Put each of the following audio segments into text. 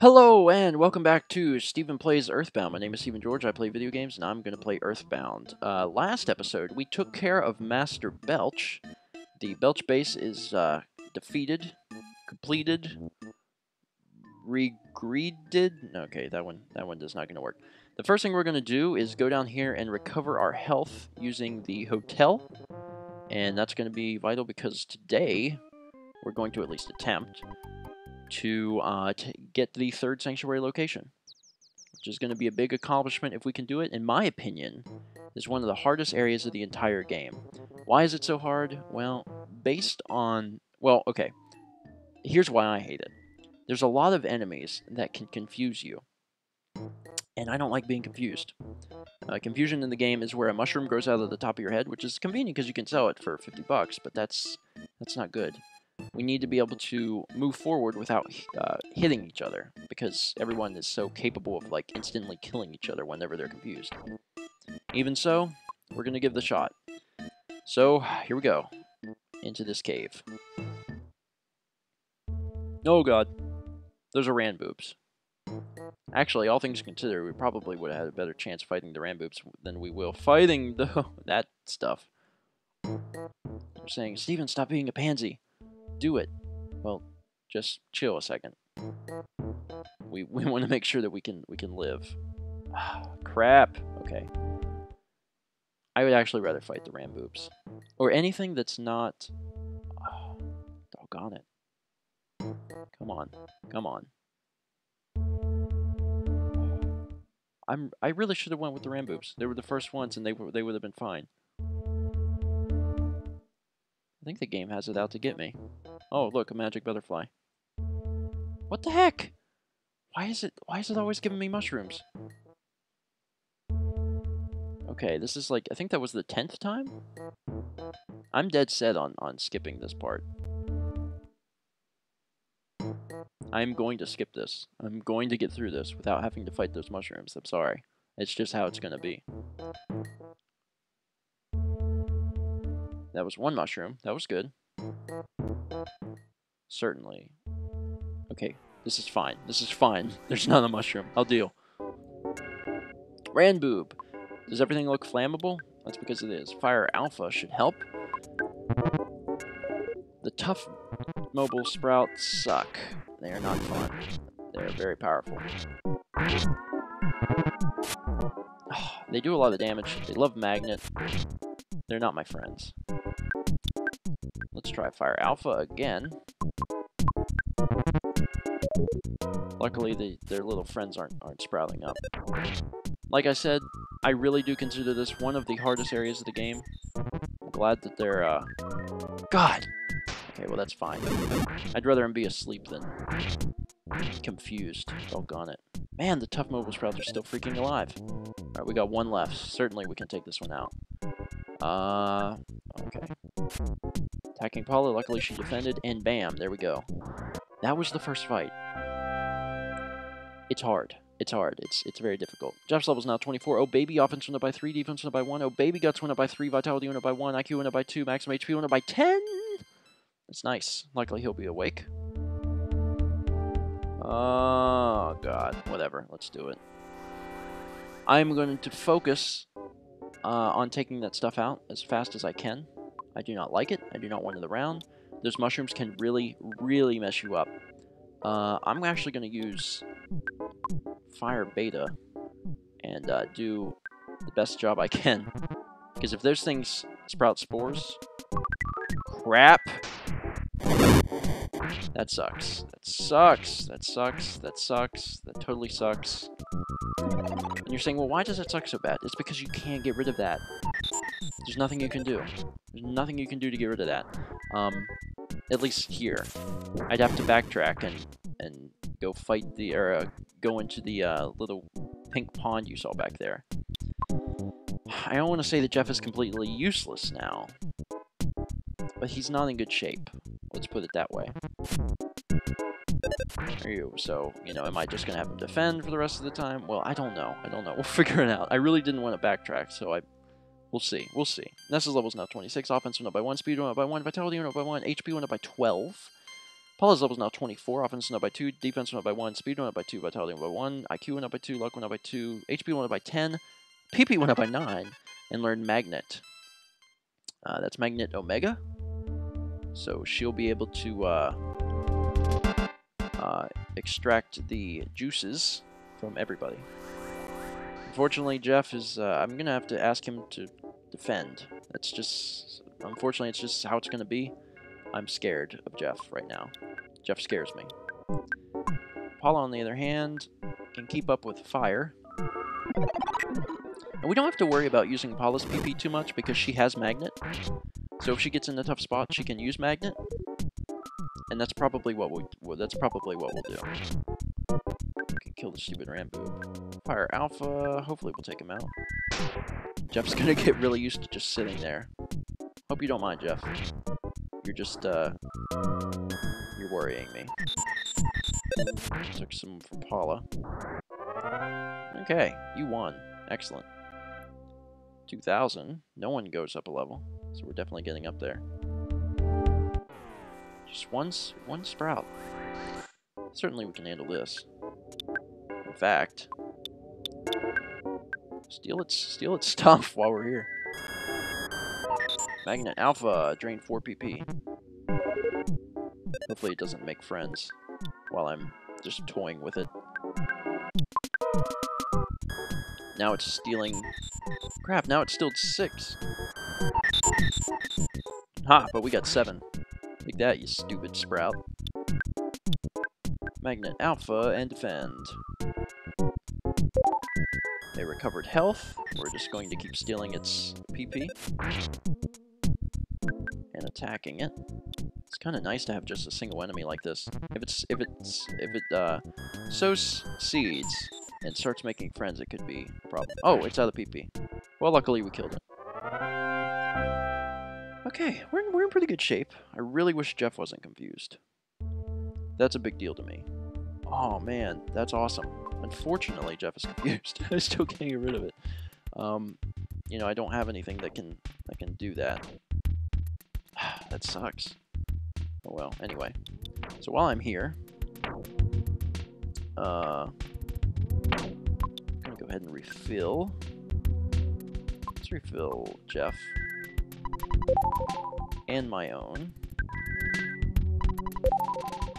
Hello and welcome back to Stephen Plays Earthbound. My name is Stephen Georg. I play video games and I'm going to play Earthbound. Uh, last episode, we took care of Master Belch. The Belch base is uh, defeated, completed, regreeded. Okay, that one, that one is not going to work. The first thing we're going to do is go down here and recover our health using the hotel. And that's going to be vital because today we're going to at least attempt to uh, get the third sanctuary location, which is going to be a big accomplishment if we can do it. In my opinion, is one of the hardest areas of the entire game. Why is it so hard? Well, based on well, okay. Here's why I hate it. There's a lot of enemies that can confuse you, and I don't like being confused. Uh, confusion in the game is where a mushroom grows out of the top of your head, which is convenient because you can sell it for 50 bucks, but that's that's not good we need to be able to move forward without uh, hitting each other because everyone is so capable of like instantly killing each other whenever they're confused. Even so, we're to give the shot. So, here we go. Into this cave. Oh god. Those are Ranboobs. Actually, all things considered, we probably would have had a better chance fighting the Ranboobs than we will fighting the that stuff. They're saying, Stephen, stop being a pansy do it. Well, just chill a second. We we want to make sure that we can we can live. Crap. Okay. I would actually rather fight the Ranboobs. Or anything that's not... Oh, doggone it. Come on. Come on. I'm, I really should have went with the Ranboobs. They were the first ones, and they, they would have been fine. I think the game has it out to get me. Oh, look, a magic butterfly. What the heck? Why is it why is it always giving me mushrooms? Okay, this is like I think that was the 10th time? I'm dead set on on skipping this part. I'm going to skip this. I'm going to get through this without having to fight those mushrooms. I'm sorry. It's just how it's going to be. That was one mushroom. That was good. Certainly. Okay, this is fine. This is fine. There's not a mushroom. I'll deal. Ranboob. Does everything look flammable? That's because it is. Fire Alpha should help. The tough mobile sprouts suck. They are not fun. They're very powerful. Oh, they do a lot of damage. They love magnet. They're not my friends. Try Fire Alpha again. Luckily, the, their little friends aren't, aren't sprouting up. Like I said, I really do consider this one of the hardest areas of the game. I'm glad that they're, uh... God! Okay, well that's fine. I'd rather him be asleep than confused. Doggone it. Man, the tough mobile sprouts are still freaking alive. Alright, we got one left. Certainly we can take this one out. Uh, okay. Attacking Paula, luckily she defended, and bam, there we go. That was the first fight. It's hard. It's hard. It's it's very difficult. Jeff's level is now 24. Oh, baby, offense went up by 3, defense went up by 1. Oh, baby, guts went up by 3, vitality went up by 1, IQ went up by 2, maximum HP went up by 10. That's nice. Luckily, he'll be awake. Oh, God. Whatever. Let's do it. I'm going to focus uh, on taking that stuff out as fast as I can. I do not like it. I do not want it around. Those mushrooms can really, really mess you up. Uh, I'm actually going to use Fire Beta and uh, do the best job I can. Because if those things sprout spores... Crap! That sucks. That sucks. That sucks. That sucks. That totally sucks. And you're saying, well, why does it suck so bad? It's because you can't get rid of that. There's nothing you can do. Nothing you can do to get rid of that. Um, at least here. I'd have to backtrack and and go fight the or uh, go into the uh, little pink pond you saw back there. I don't want to say that Jeff is completely useless now, but he's not in good shape. Let's put it that way. You, so, you know, am I just going to have him defend for the rest of the time? Well, I don't know. I don't know. We'll figure it out. I really didn't want to backtrack, so I We'll see. We'll see. Ness's level is now 26. Offense went up by 1. Speed went up by 1. Vitality went up by 1. HP went up by 12. Paula's level is now 24. Offense went up by 2. Defense went up by 1. Speed went up by 2. Vitality went up by 1. IQ went up by 2. Luck went up by 2. HP went up by 10. PP went up by 9. And learned Magnet. Uh, that's Magnet Omega. So she'll be able to uh, uh, extract the juices from everybody. Unfortunately, Jeff is... Uh, I'm going to have to ask him to defend. That's just... Unfortunately, it's just how it's going to be. I'm scared of Jeff right now. Jeff scares me. Paula, on the other hand, can keep up with fire. And we don't have to worry about using Paula's PP too much because she has Magnet. So if she gets in a tough spot, she can use Magnet. And that's probably what we that's probably what we'll do. Kill the stupid Rambo. Fire Alpha, hopefully we'll take him out. Jeff's gonna get really used to just sitting there. Hope you don't mind, Jeff. You're just, uh, you're worrying me. Took some from Paula. Okay, you won. Excellent. 2,000. No one goes up a level, so we're definitely getting up there. Just one, one sprout. Certainly we can handle this. Fact, steal its, steal its stuff while we're here. Magnet Alpha, drain 4 PP. Hopefully it doesn't make friends while I'm just toying with it. Now it's stealing... Crap, now it's still 6. Ha, but we got 7. Take that, you stupid sprout. Magnet Alpha and defend. They recovered health. We're just going to keep stealing its PP. And attacking it. It's kind of nice to have just a single enemy like this. If it's if it's if it uh, sows seeds and starts making friends, it could be a problem. Oh, it's out of PP. Well, luckily we killed it. Okay, we're in, we're in pretty good shape. I really wish Jeff wasn't confused. That's a big deal to me. Oh man, that's awesome. Unfortunately, Jeff is confused. I'm still can't get rid of it. Um, you know, I don't have anything that can that can do that. that sucks. Oh well, anyway. So while I'm here, uh, I'm gonna go ahead and refill. Let's refill Jeff and my own.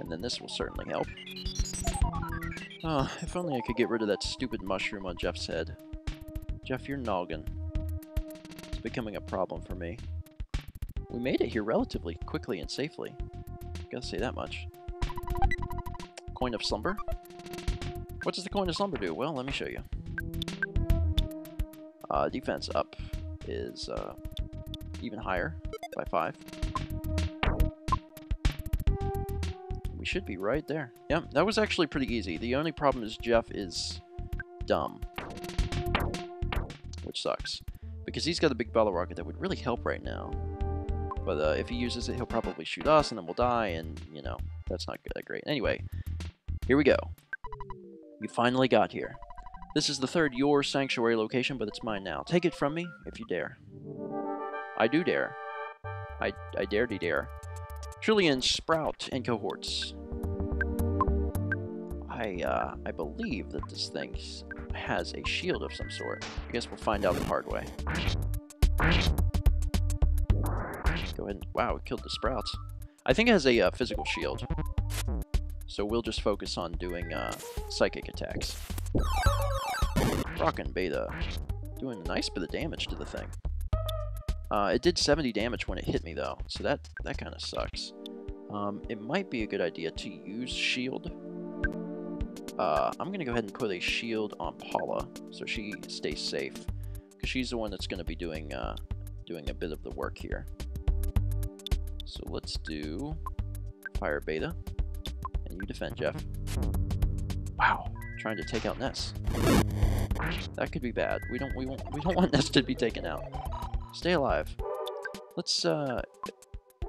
And then this will certainly help. Oh, if only I could get rid of that stupid mushroom on Jeff's head. Jeff, you're noggin. It's becoming a problem for me. We made it here relatively quickly and safely. Gotta say that much. Coin of Slumber? What does the Coin of Slumber do? Well, let me show you. Uh, defense up is uh, even higher by 5. Should be right there. Yep, that was actually pretty easy. The only problem is Jeff is dumb. Which sucks. Because he's got a big battle rocket that would really help right now. But uh, if he uses it, he'll probably shoot us, and then we'll die, and, you know, that's not that great. Anyway, here we go. You finally got here. This is the third Your Sanctuary location, but it's mine now. Take it from me, if you dare. I do dare. I, I dare to dare. Trillion Sprout and cohorts. I, uh, I believe that this thing has a shield of some sort. I guess we'll find out the hard way. Go ahead wow, it killed the sprouts. I think it has a uh, physical shield. So we'll just focus on doing uh, psychic attacks. Rockin' Beta. Doing a nice bit of damage to the thing. Uh, it did 70 damage when it hit me, though, so that, that kind of sucks. Um, it might be a good idea to use shield. Uh, I'm going to go ahead and put a shield on Paula, so she stays safe. Because she's the one that's going to be doing, uh, doing a bit of the work here. So let's do Fire Beta. And you defend, Jeff. Wow, trying to take out Ness. That could be bad. We don't we won't we don't want Ness to be taken out. Stay alive. Let's, uh...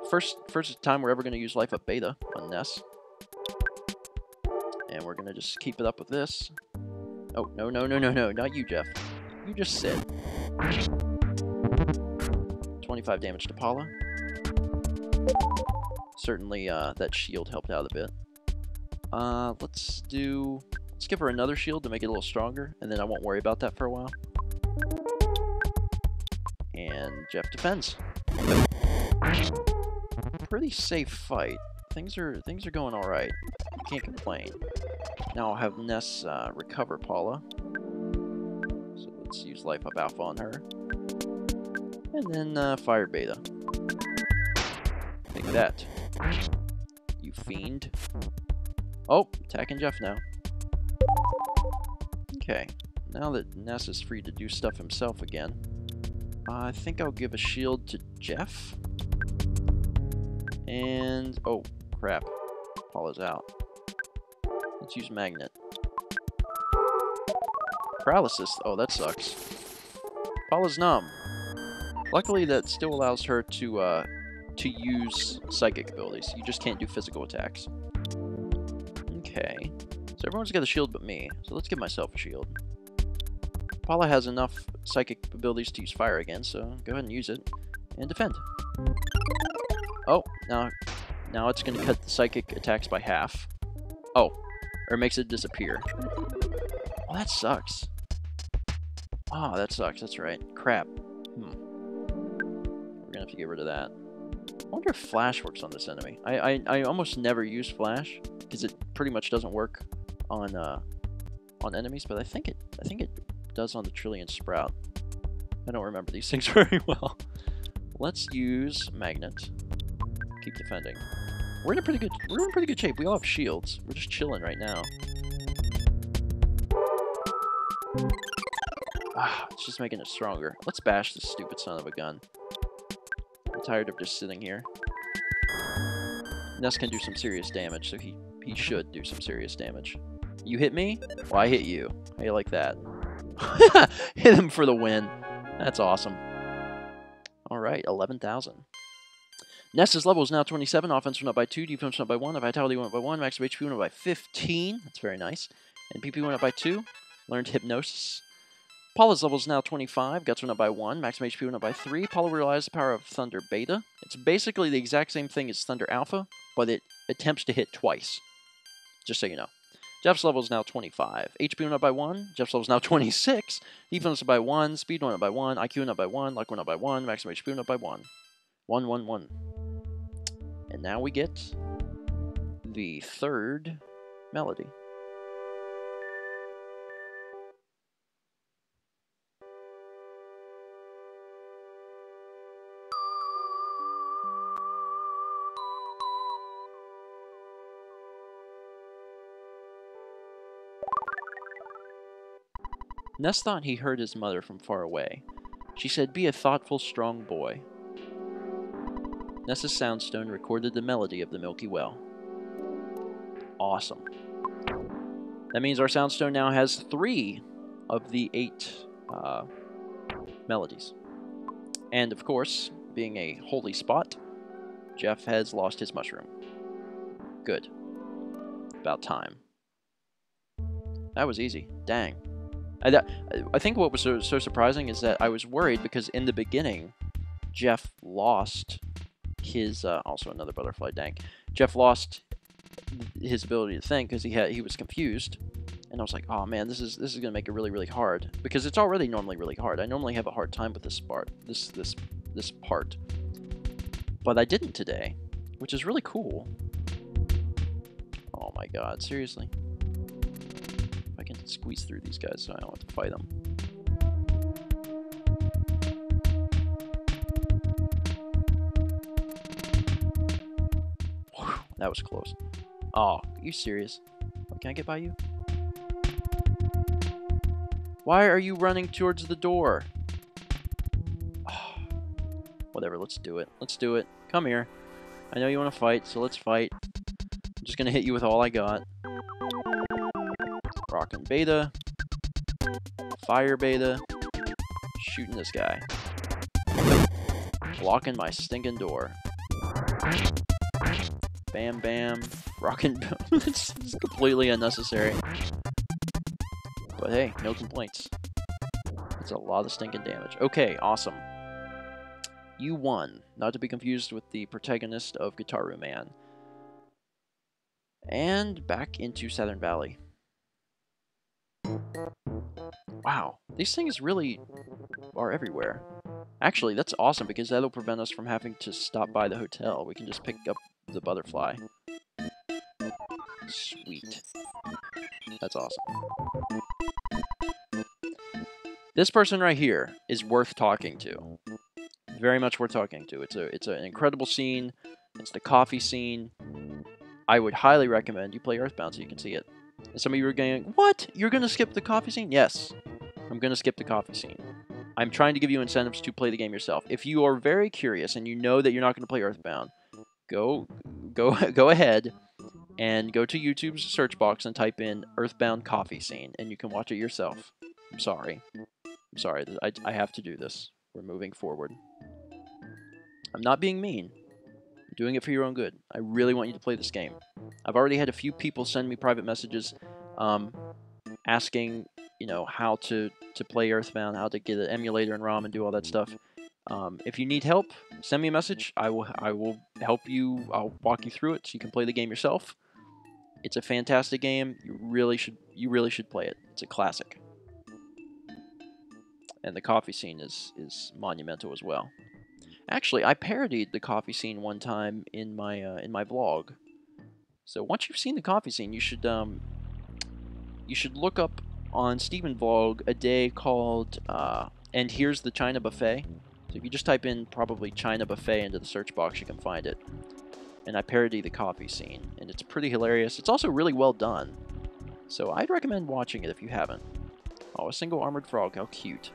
First, first time we're ever going to use Life Up Beta on Ness. And we're to just keep it up with this. Oh, no, no, no, no, no. Not you, Jeff. You just sit. 25 damage to Paula. certainly uh, that shield helped out a bit. Uh, let's do... Let's give her another shield to make it a little stronger, and then I won't worry about that for a while. And Jeff defends. Pretty safe fight. Things are things are going all right. Can't complain. Now I'll have Ness uh, recover Paula. So let's use Life Up Alpha on her. And then uh, Fire Beta. Take that. You fiend. Oh, attacking Jeff now. Okay. Now that Ness is free to do stuff himself again, I think I'll give a shield to Jeff. And, oh, crap. Paula's out. Let's use Magnet. Paralysis. Oh, that sucks. Paula's numb. Luckily, that still allows her to, uh, to use psychic abilities. You just can't do physical attacks. Okay. So everyone's got a shield but me. So let's give myself a shield. Paula has enough psychic abilities to use fire again, so go ahead and use it. And defend. Oh, now, now it's going to cut the psychic attacks by half. Oh, or makes it disappear. Oh, that sucks. Oh, that sucks. That's right. Crap. Hmm. We're going to have to get rid of that. I wonder if Flash works on this enemy. I, I, I almost never use Flash, because it pretty much doesn't work on uh, on enemies, but I think it I think it does on the Trillion Sprout. I don't remember these things very well. Let's use Magnet. Keep defending. We're in a pretty good we're in pretty good shape. We all have shields. We're just chilling right now. Ah, it's just making it stronger. Let's bash this stupid son of a gun. I'm tired of just sitting here. Ness can do some serious damage, so he, he should do some serious damage. You hit me? Well, I hit you. How you like that? hit him for the win. That's awesome. All right, 11,000. Ness's level is now 27. Offense went up by 2. Defense went up by 1. Vitality went up by 1. Max HP went up by 15. That's very nice. And PP went up by 2. Learned Hypnosis. Paula's level is now 25. Guts went up by 1. Max HP went up by 3. Paula realized the power of Thunder Beta. It's basically the exact same thing as Thunder Alpha, but it attempts to hit twice. Just so you know. Jeff's level is now 25. HP went up by 1. Jeff's level is now 26. Defense up by 1. Speed went up by 1. IQ went up by 1. Luck went up by 1. Maximum HP went up by 1. 1, 1, 1. Now we get the third melody. Ness thought he heard his mother from far away. She said, Be a thoughtful, strong boy. Ness's soundstone recorded the melody of the Milky Well. Awesome. That means our soundstone now has three of the eight uh, melodies. And of course, being a holy spot, Jeff has lost his mushroom. Good. About time. That was easy. Dang. I, I think what was so, so surprising is that I was worried because in the beginning, Jeff lost his uh, also another butterfly dank. Jeff lost his ability to think because he had he was confused, and I was like, oh man, this is this is gonna make it really really hard because it's already normally really hard. I normally have a hard time with this part, this this this part, but I didn't today, which is really cool. Oh my god, seriously I can squeeze through these guys so I don't have to fight them. That was close. Oh, you serious? Can I get by you? Why are you running towards the door? Whatever, let's do it. Let's do it. Come here. I know you want to fight, so let's fight. I'm just going to hit you with all I got. Rockin' beta. Fire beta. Shooting this guy. Blocking my stinking door. Bam bam. Rockin' it's, completely unnecessary. But hey, no complaints. It's a lot of stinking damage. Okay, awesome. You won, not to be confused with the protagonist of Gitaroo Man. And back into Southern Valley. Wow, these things really are everywhere. Actually, that's awesome because that'll prevent us from having to stop by the hotel. We can just pick up the butterfly. Sweet. That's awesome. This person right here is worth talking to. Very much worth talking to. It's a it's an incredible scene. It's the coffee scene. I would highly recommend you play Earthbound so you can see it. And some of you are going, what? You're going to skip the coffee scene? Yes. I'm going to skip the coffee scene. I'm trying to give you incentives to play the game yourself. If you are very curious and you know that you're not going to play Earthbound, go go go ahead and go to YouTube's search box and type in Earthbound coffee scene and you can watch it yourself. I'm sorry. I'm sorry. I, I have to do this. We're moving forward. I'm not being mean. I'm doing it for your own good. I really want you to play this game. I've already had a few people send me private messages um, asking you know how to to play Earthbound, how to get an emulator and ROM and do all that stuff. Um, if you need help, send me a message. I will I will help you. I'll walk you through it so you can play the game yourself. It's a fantastic game. You really should you really should play it. It's a classic. And the coffee scene is is monumental as well. Actually, I parodied the coffee scene one time in my uh, in my vlog. So once you've seen the coffee scene, you should um, you should look up on Stephen Vlog a day called uh, And Here's the China Buffet. So if you just type in probably China Buffet into the search box, you can find it. And I parody the coffee scene, and it's pretty hilarious. It's also really well done. So I'd recommend watching it if you haven't. Oh, a single armored frog, how cute.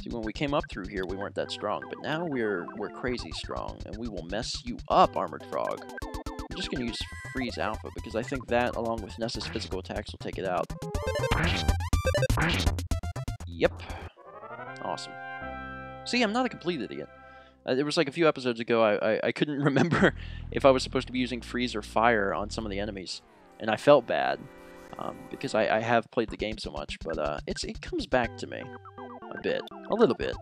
See, when we came up through here, we weren't that strong, but now we're we're crazy strong, and we will mess you up, armored frog I'm just to use Freeze Alpha, because I think that, along with Ness's physical attacks, will take it out. Yep. Awesome. See, I'm not a complete idiot. Uh, was like a few episodes ago, I, I, I couldn't remember if I was supposed to be using Freeze or Fire on some of the enemies, and I felt bad. Um, because I, I have played the game so much, but uh, it's it comes back to me a bit, a little bit,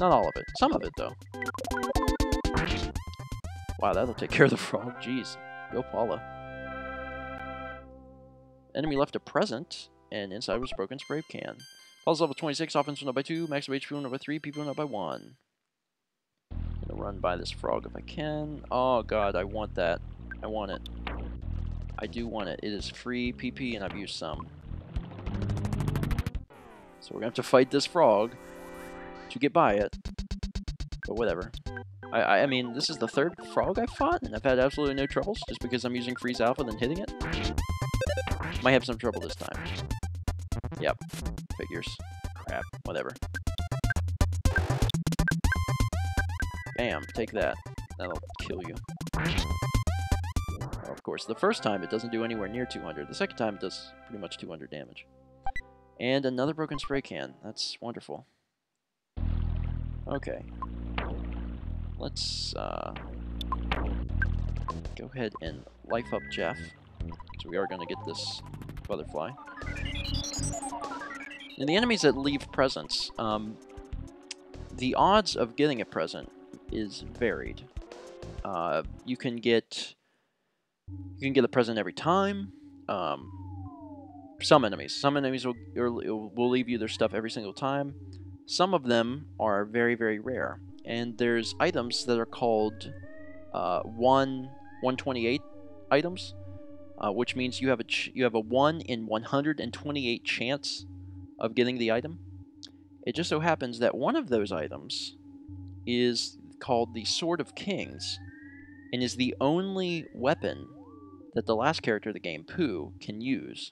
not all of it, some of it though. Wow, that'll take care of the frog. Jeez. Go Paula. Enemy left a present, and inside was a broken spray can. Level 26, offense went up by 2, max of HP went up by 3, PP went up by 1. I'm gonna run by this frog if I can. Oh god, I want that. I want it. I do want it. It is free PP, and I've used some. So we're gonna have to fight this frog to get by it. But whatever. I, I mean, this is the third frog I've fought, and I've had absolutely no troubles, just because I'm using Freeze Alpha then hitting it. Might have some trouble this time. Yep. Figures. Crap. Whatever. Bam. Take that. That'll kill you. of course, the first time it doesn't do anywhere near 200. The second time it does pretty much 200 damage. And another broken spray can. That's wonderful. Okay let's uh, go ahead and life up Jeff, because we are going to get this butterfly. And the enemies that leave presents, um, the odds of getting a present is varied. Uh, you can get you can get a present every time. Um, some enemies, some enemies will will leave you their stuff every single time. Some of them are very very rare and there's items that are called uh, 1 128 items, uh, which means you have a you have a 1 in 128 chance of getting the item. It just so happens that one of those items is called the Sword of Kings and is the only weapon that the last character of the game, Poo, can use.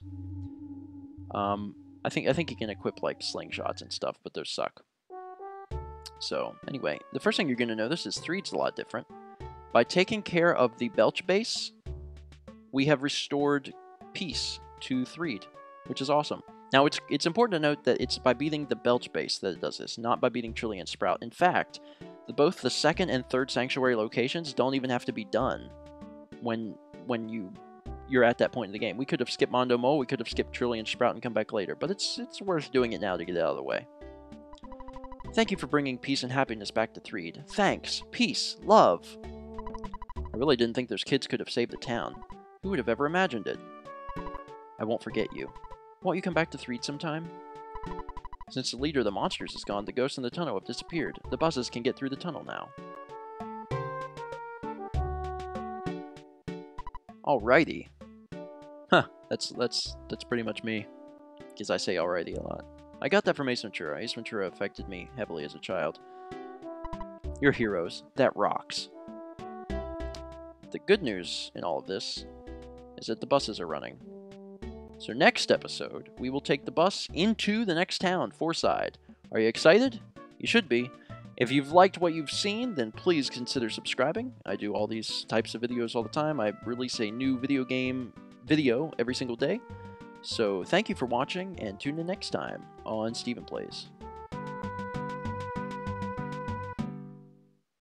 Um, I think I think he can equip like slingshots and stuff, but those suck. So, anyway, the first thing you're going to notice is Threed's a lot different. By taking care of the Belch base, we have restored peace to Threed, which is awesome. Now, it's it's important to note that it's by beating the Belch base that it does this, not by beating Trillian Sprout. In fact, the, both the second and third Sanctuary locations don't even have to be done when when you you're at that point in the game. We could have skipped Mondo Mole, we could have skipped Trillian Sprout and come back later, but it's it's worth doing it now to get it out of the way. Thank you for bringing peace and happiness back to Threed. Thanks. Peace. Love. I really didn't think those kids could have saved the town. Who would have ever imagined it? I won't forget you. Won't you come back to Threed sometime? Since the leader of the monsters is gone, the ghosts in the tunnel have disappeared. The buses can get through the tunnel now. Alrighty. Huh, that's that's that's pretty much me. Because I say alrighty a lot. I got that from Ace Ventura. Ace Ventura affected me heavily as a child. You're heroes. That rocks. The good news in all of this is that the buses are running. So next episode, we will take the bus into the next town, Fourside. Are you excited? You should be. If you've liked what you've seen, then please consider subscribing. I do all these types of videos all the time. I release a new video game video every single day. So thank you for watching, and tune in next time on Stephen Plays.